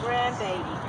grandbaby.